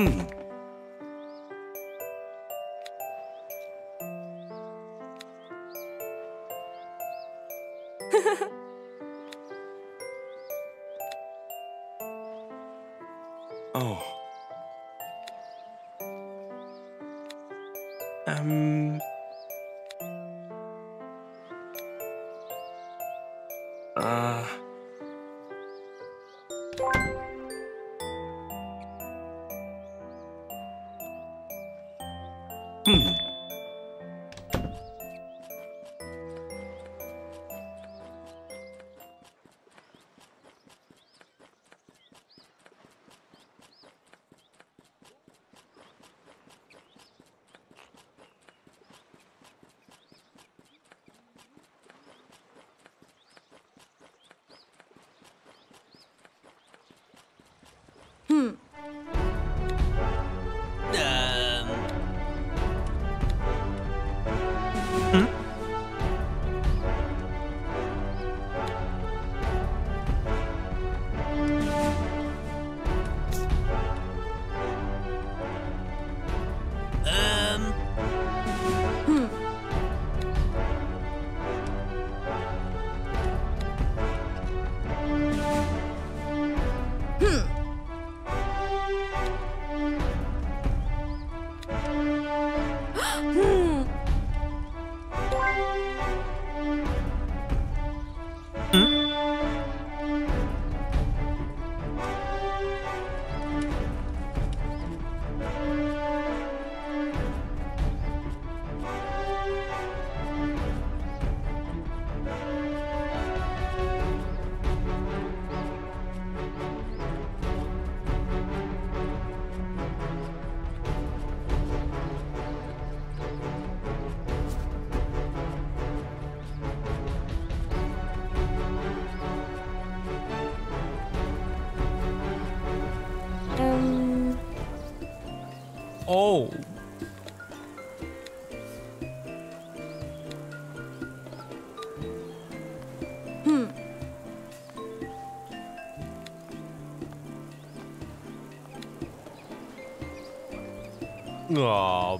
Hmm. Oh. Hmm. Oh.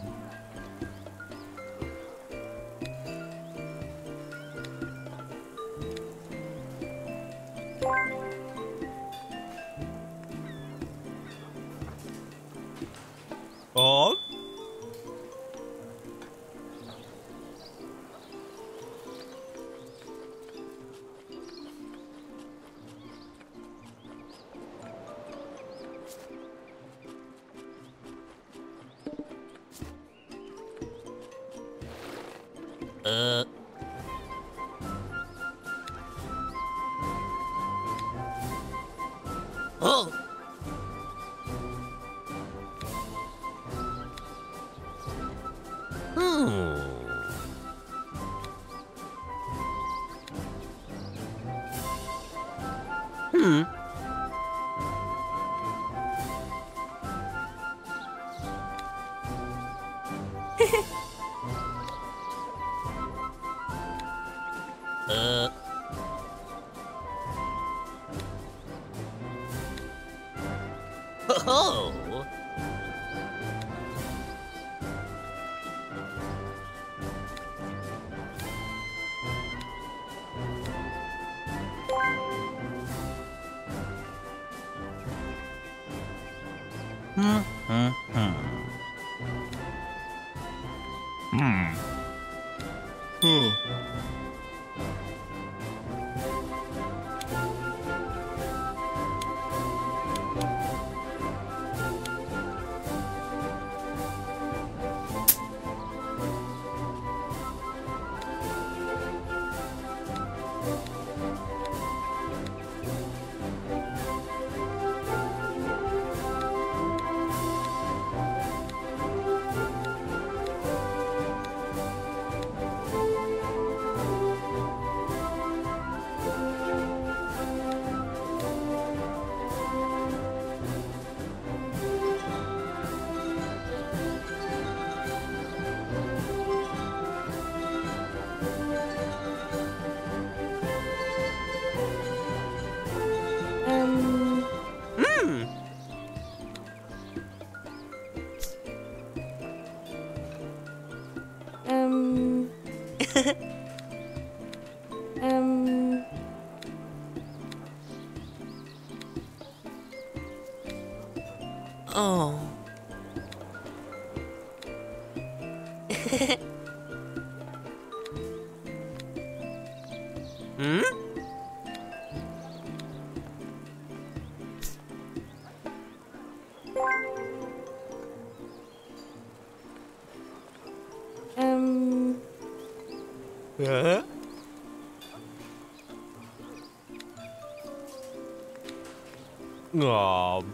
Oh. Hmm? um, Huh? Oh.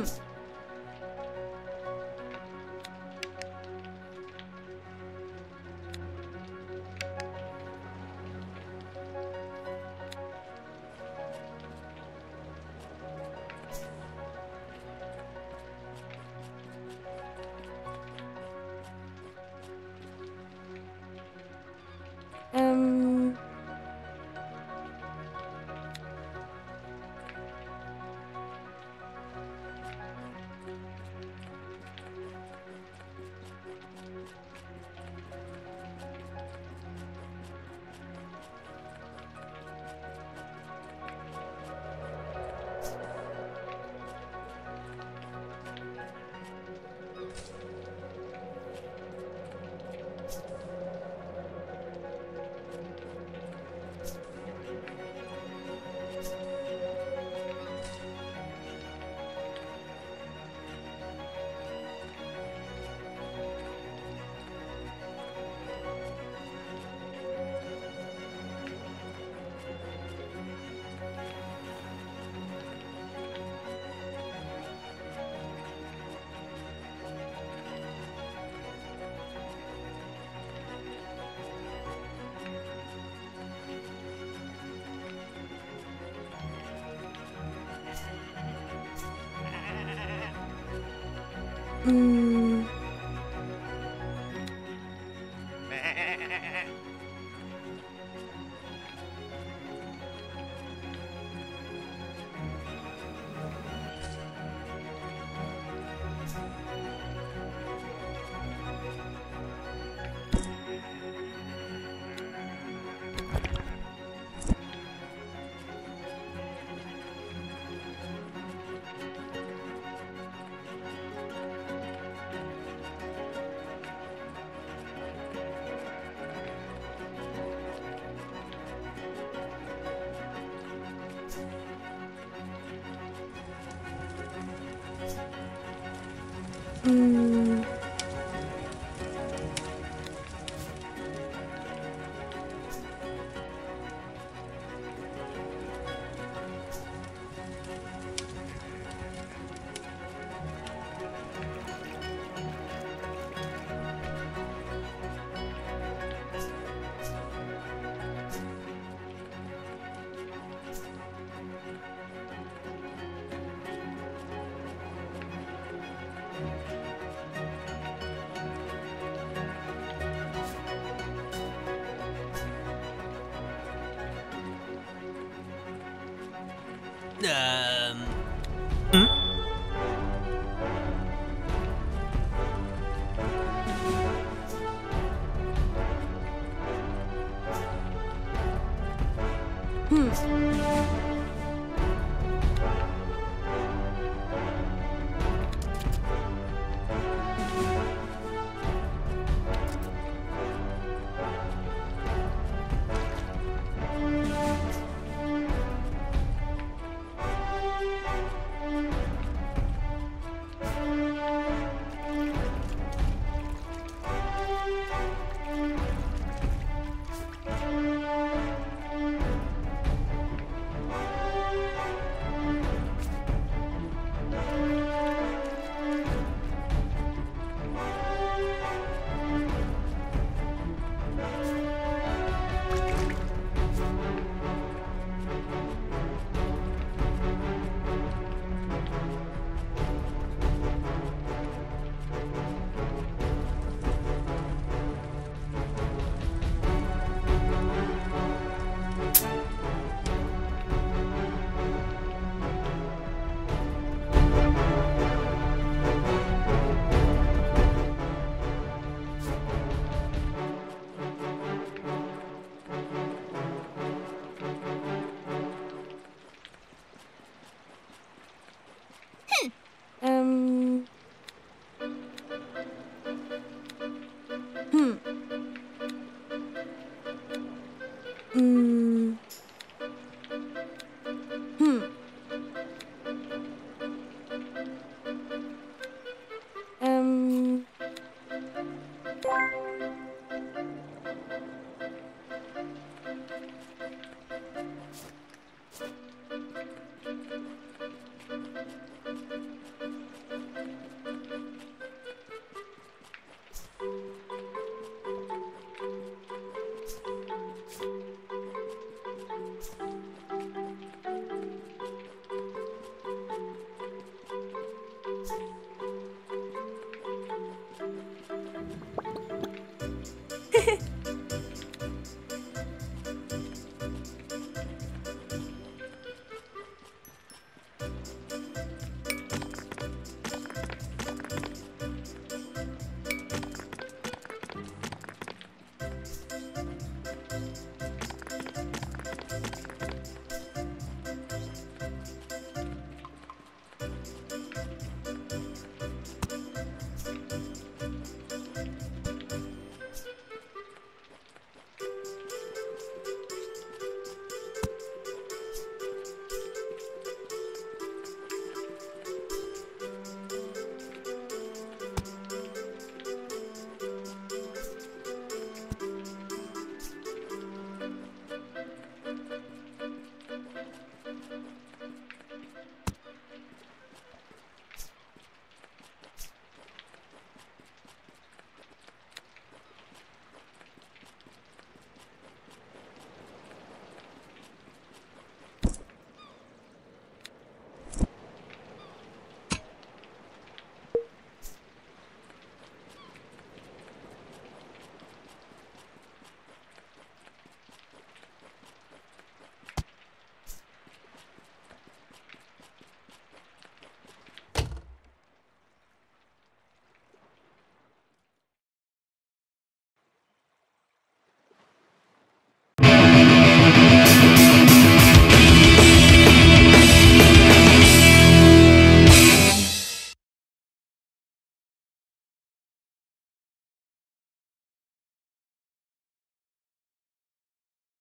Welcome. 嗯。嗯。Um. hmm.